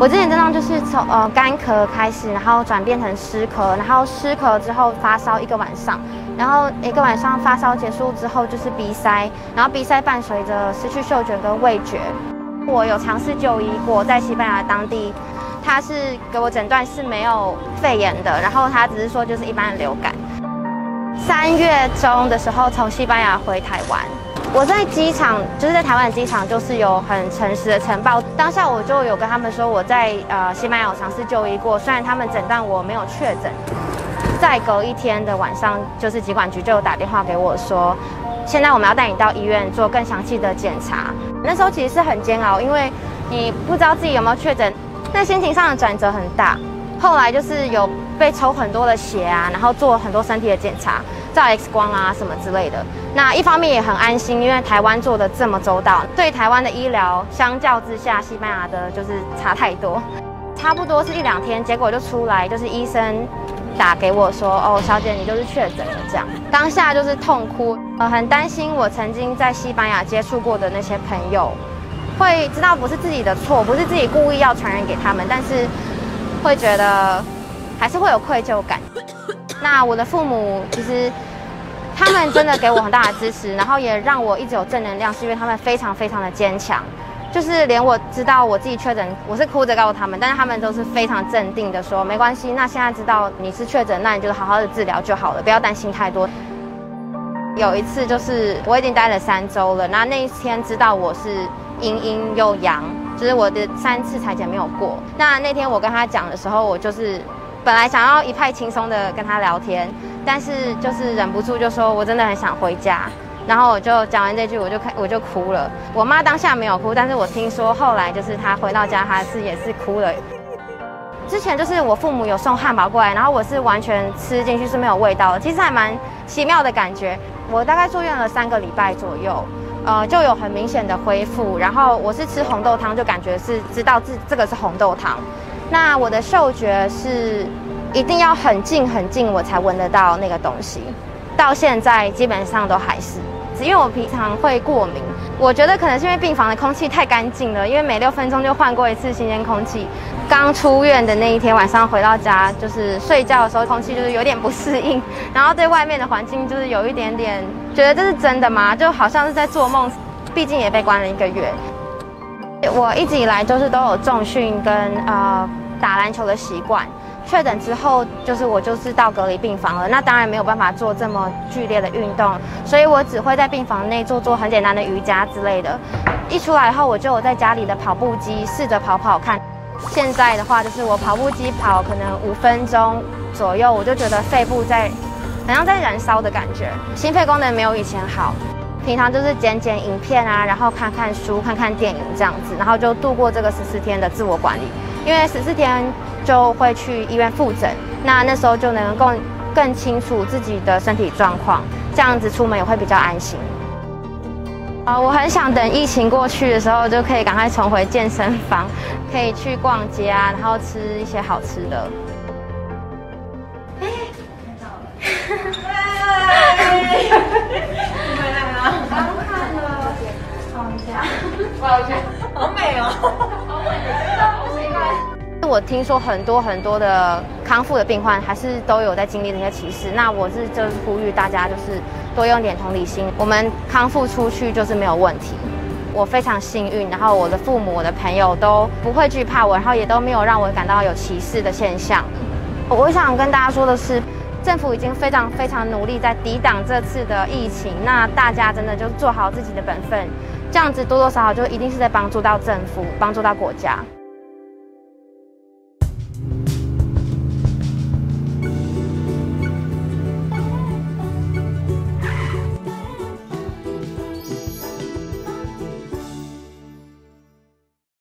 我之前症状就是从呃干咳开始，然后转变成湿咳，然后湿咳之后发烧一个晚上，然后一个晚上发烧结束之后就是鼻塞，然后鼻塞伴随着失去嗅觉跟味觉。我有尝试就医过，在西班牙当地，他是给我诊断是没有肺炎的，然后他只是说就是一般的流感。三月中的时候从西班牙回台湾。我在机场，就是在台湾机场，就是有很诚实的呈报。当下我就有跟他们说，我在呃西班牙有尝试就医过，虽然他们诊断我没有确诊。再隔一天的晚上，就是疾管局就有打电话给我说，现在我们要带你到医院做更详细的检查。那时候其实是很煎熬，因为你不知道自己有没有确诊，那心情上的转折很大。后来就是有被抽很多的血啊，然后做很多身体的检查。照 X 光啊什么之类的，那一方面也很安心，因为台湾做的这么周到。对台湾的医疗相较之下，西班牙的就是差太多。差不多是一两天，结果就出来，就是医生打给我说：“哦，小姐，你就是确诊了。”这样，当下就是痛哭，呃，很担心我曾经在西班牙接触过的那些朋友，会知道不是自己的错，不是自己故意要传染给他们，但是会觉得还是会有愧疚感。那我的父母其实。他们真的给我很大的支持，然后也让我一直有正能量，是因为他们非常非常的坚强。就是连我知道我自己确诊，我是哭着告诉他们，但是他们都是非常镇定的说，没关系。那现在知道你是确诊，那你就好好的治疗就好了，不要担心太多。有一次就是我已经待了三周了，那那一天知道我是阴阴又阳，就是我的三次裁剪没有过。那那天我跟他讲的时候，我就是本来想要一派轻松的跟他聊天。但是就是忍不住就说，我真的很想回家。然后我就讲完这句，我就开我就哭了。我妈当下没有哭，但是我听说后来就是她回到家，她是也是哭了。之前就是我父母有送汉堡过来，然后我是完全吃进去是没有味道的，其实还蛮奇妙的感觉。我大概住院了三个礼拜左右，呃，就有很明显的恢复。然后我是吃红豆汤，就感觉是知道这这个是红豆汤。那我的嗅觉是。一定要很近很近，我才闻得到那个东西。到现在基本上都还是，因为我平常会过敏。我觉得可能是因为病房的空气太干净了，因为每六分钟就换过一次新鲜空气。刚出院的那一天晚上回到家，就是睡觉的时候空气就是有点不适应，然后对外面的环境就是有一点点觉得这是真的吗？就好像是在做梦。毕竟也被关了一个月。我一直以来就是都有重训跟呃打篮球的习惯。确诊之后，就是我就是到隔离病房了。那当然没有办法做这么剧烈的运动，所以我只会在病房内做做很简单的瑜伽之类的。一出来后，我就有在家里的跑步机试着跑跑看。现在的话，就是我跑步机跑可能五分钟左右，我就觉得肺部在好像在燃烧的感觉，心肺功能没有以前好。平常就是剪剪影片啊，然后看看书、看看电影这样子，然后就度过这个十四天的自我管理。因为十四天就会去医院复诊，那那时候就能够更清楚自己的身体状况，这样子出门也会比较安心。啊，我很想等疫情过去的时候，就可以赶快重回健身房，可以去逛街啊，然后吃一些好吃的。哎，看到了！我听说很多很多的康复的病患还是都有在经历那些歧视，那我是就是呼吁大家就是多用点同理心，我们康复出去就是没有问题。我非常幸运，然后我的父母、我的朋友都不会惧怕我，然后也都没有让我感到有歧视的现象。我想跟大家说的是，政府已经非常非常努力在抵挡这次的疫情，那大家真的就做好自己的本分，这样子多多少少就一定是在帮助到政府，帮助到国家。